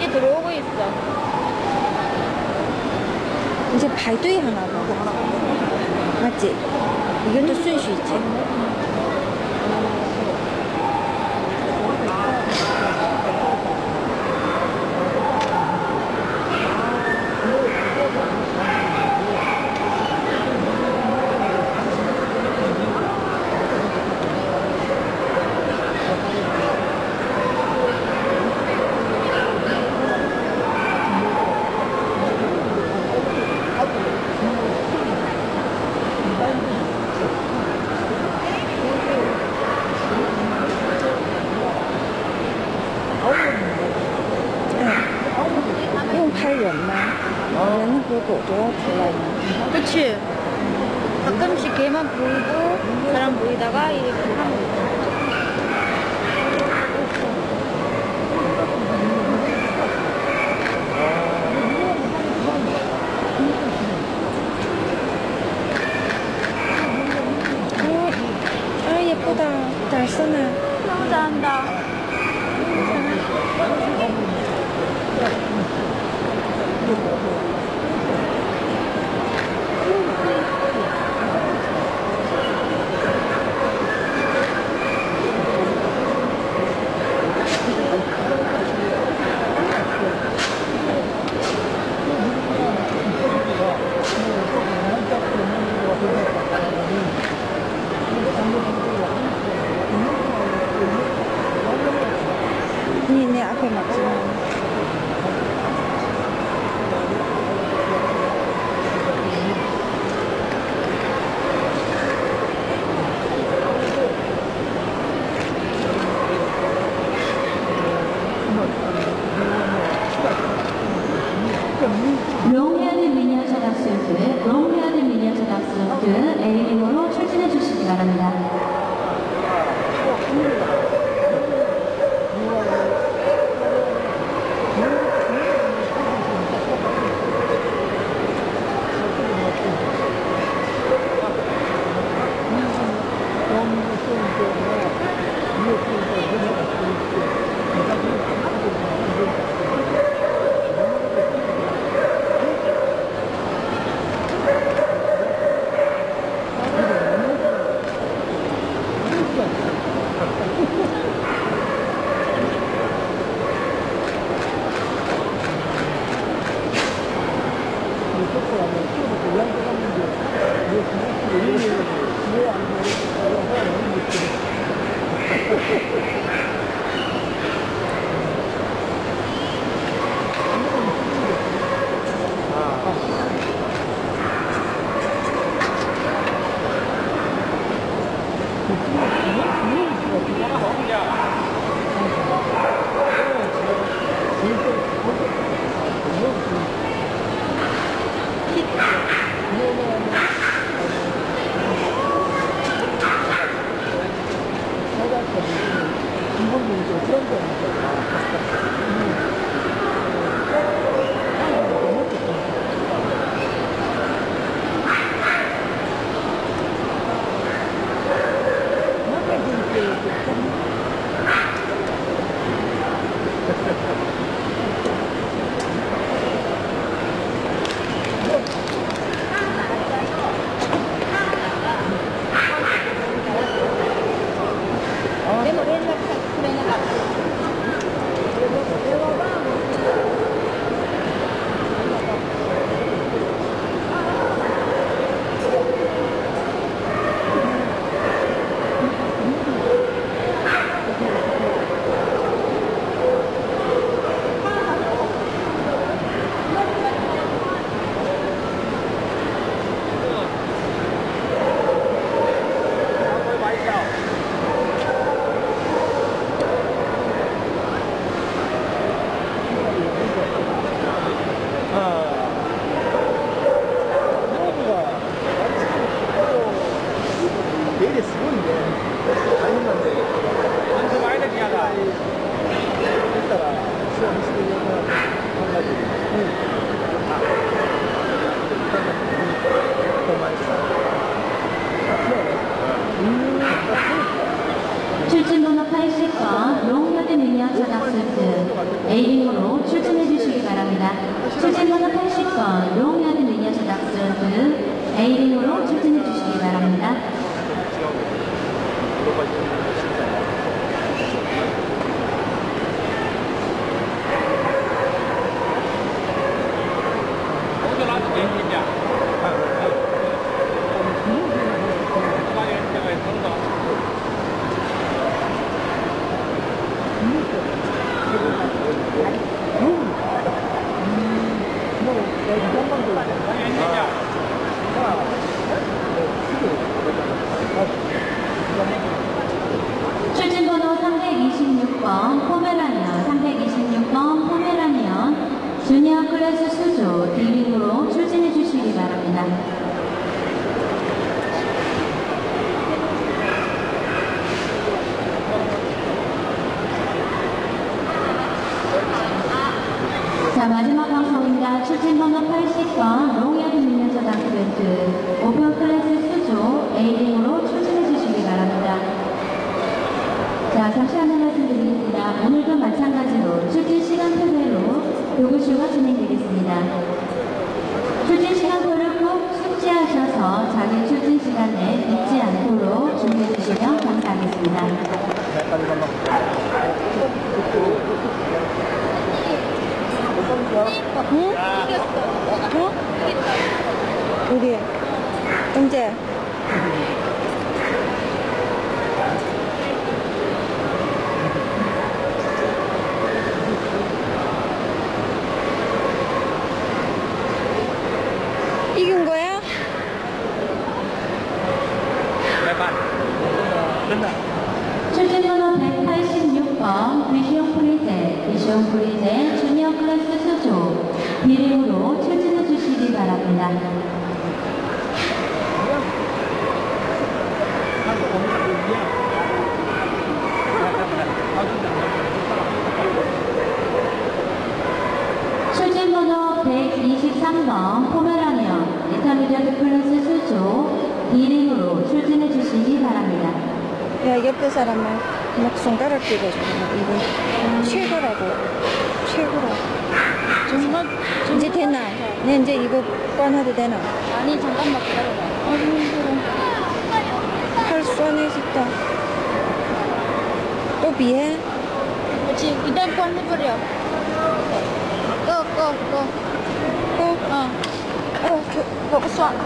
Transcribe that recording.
어, 이제 들어오고 있어. 이제 발도이 하나 봐. 맞지? 이것도 순수 있지? 人吗？人和狗都要出来吗？ 그치? 가끔씩 걔만 보이고, 사람 보이다가 이렇게 하는 거. Yeah. Thank you. も連絡先くれなかった。AU の추진해 주시기 바랍니 다. 추진 하나 80번 용 주니어 클래스 수조 D링으로 출진해 주시기 바랍니다. 자 마지막 방송입니다. 출진 번호 80번 long haired 미니어처 닥스훈트 open 클래스 수조 A링으로 출진해 주시기 바랍니다. 자, 잠시 안내 말씀드리겠습니다. 오늘도 마찬가지로 출진 시간표대로 요구쇼가 진행되겠습니다. 출진 시간표를 꼭 숙지하셔서 자기 출진 시간에 잊지 않도록 준비해 주시면 감사하겠습니다. 응? 어? 우리 언제? 이긴 거야? 출진번호 186번 비시온 프리제, 비시온 프리제 주니어 클래스 수조 비링으로 출진해 주시기 바랍니다. 출진번호 123번 인터미디어트 클래스 수조 비링으로 출진해 주시기 바랍니다. 야 옆에 사람은 막 손가락 쥐어주고 이거 최고라고 최고라고 정말 이제 되나? 내 이제 이거 뻔해도 되나? 아니 잠깐만 기다려봐. 아 힘들어 팔 쏘내졌다 또 비해? 그렇지 일단 권 해버려. 꺼꺼꺼 또? 어. 어, 저, 어 쏴.